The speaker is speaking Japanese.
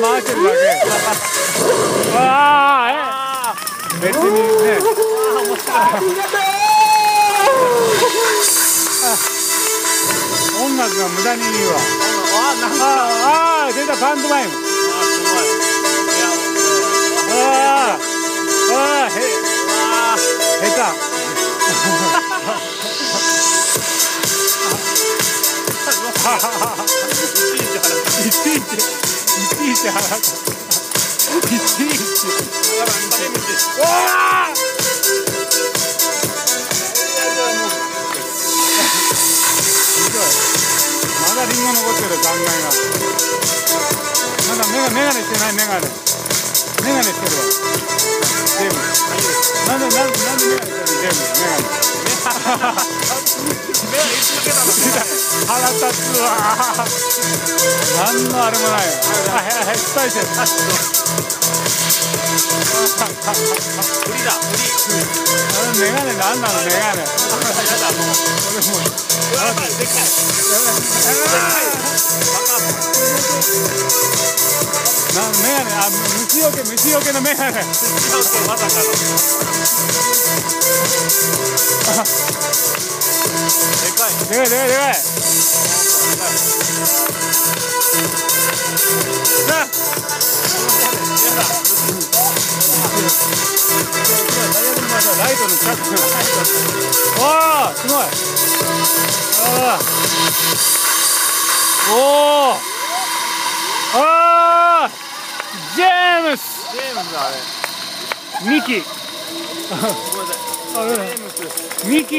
回してるだけああえ別にね。楽が無駄にいいわ。ああ出たパントマイム。ああああ下手い。ちいちいちいち払ったいちいちリンゴ残ってる残骸がまだメガメガネしてないメガネメガネしてるわゲームなんでなんでなんでメガネしてるのゲームメガネ腹立つわ何のあれもないはいはい失敗してる無理だ無理あれメガネなんなのメガネやだもうこれもうやばいでかいなメガネあ虫よけ虫よけのメガネまさかのでかい。でかいでかいでかい。わあすごい。ああおおああジェームス。ジェームズだあれミキごめんなさい。あジェームズミキ